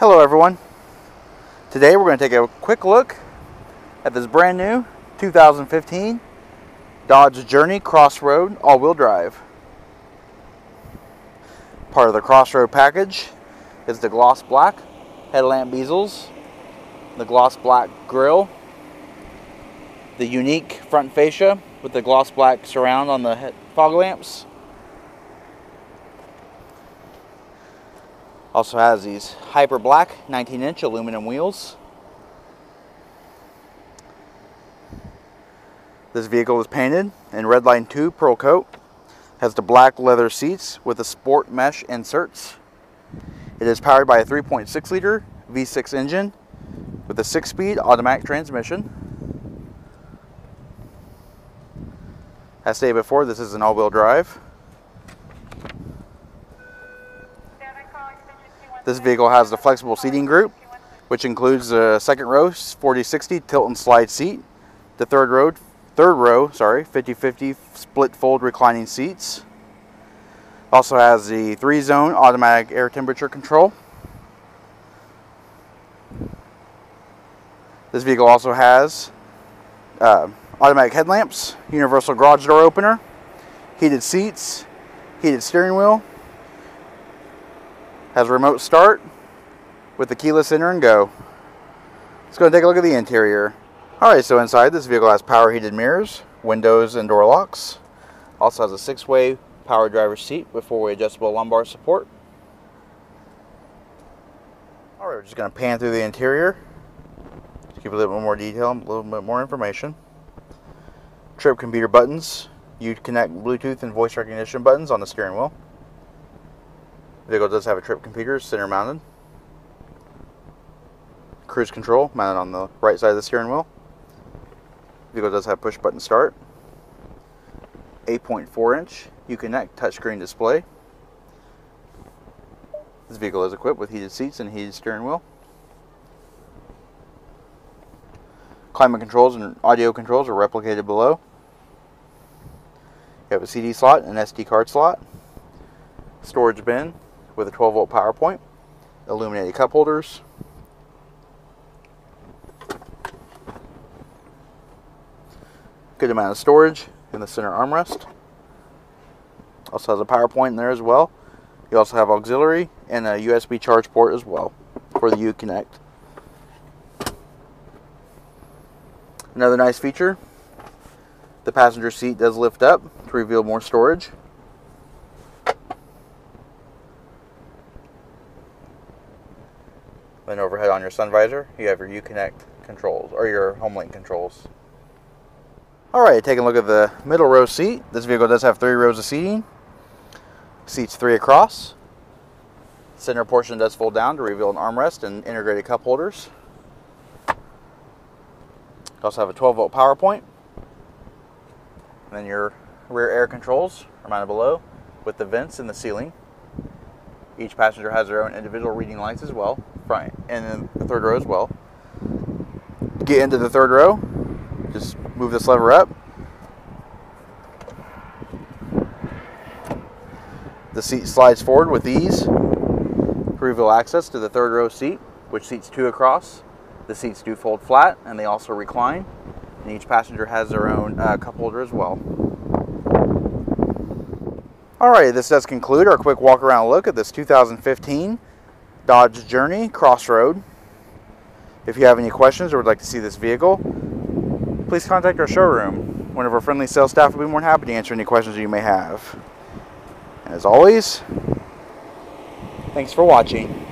Hello everyone. Today we're going to take a quick look at this brand new 2015 Dodge Journey Crossroad all-wheel drive. Part of the Crossroad package is the gloss black headlamp bezels, the gloss black grille, the unique front fascia with the gloss black surround on the fog lamps, Also has these hyper black 19 inch aluminum wheels. This vehicle is painted in Redline 2 Pearl Coat. Has the black leather seats with the sport mesh inserts. It is powered by a 3.6 liter V6 engine with a 6 speed automatic transmission. As stated before, this is an all wheel drive. This vehicle has the flexible seating group, which includes the second row 40-60 tilt and slide seat, the third row, third row, sorry, 50-50 split fold reclining seats. Also has the three-zone automatic air temperature control. This vehicle also has uh, automatic headlamps, universal garage door opener, heated seats, heated steering wheel, has a remote start with the keyless enter and go. Let's go and take a look at the interior. Alright, so inside this vehicle has power heated mirrors, windows and door locks. Also has a six-way power driver seat with four-way adjustable lumbar support. Alright, we're just going to pan through the interior. To give a little bit more detail, a little bit more information. Trip computer buttons. Uconnect Bluetooth and voice recognition buttons on the steering wheel. The vehicle does have a trip computer center mounted. Cruise control mounted on the right side of the steering wheel. The vehicle does have push button start. 8.4 inch Uconnect touchscreen display. This vehicle is equipped with heated seats and heated steering wheel. Climate controls and audio controls are replicated below. You have a CD slot and SD card slot. Storage bin with a 12 volt power point, illuminated cup holders, good amount of storage in the center armrest. Also has a power point in there as well. You also have auxiliary and a USB charge port as well for the Uconnect. Another nice feature, the passenger seat does lift up to reveal more storage. Overhead on your sun visor, you have your Uconnect controls, or your HomeLink controls. Alright, taking a look at the middle row seat. This vehicle does have three rows of seating. Seats three across. Center portion does fold down to reveal an armrest and integrated cup holders. You also have a 12 volt power point. And then your rear air controls are mounted below with the vents in the ceiling. Each passenger has their own individual reading lights as well front and then the third row as well. Get into the third row, just move this lever up. The seat slides forward with ease to reveal access to the third row seat, which seats two across. The seats do fold flat and they also recline. And each passenger has their own uh, cup holder as well. Alright, this does conclude our quick walk around look at this 2015 Dodge Journey Crossroad. If you have any questions or would like to see this vehicle, please contact our showroom. One of our friendly sales staff will be more than happy to answer any questions you may have. as always, thanks for watching.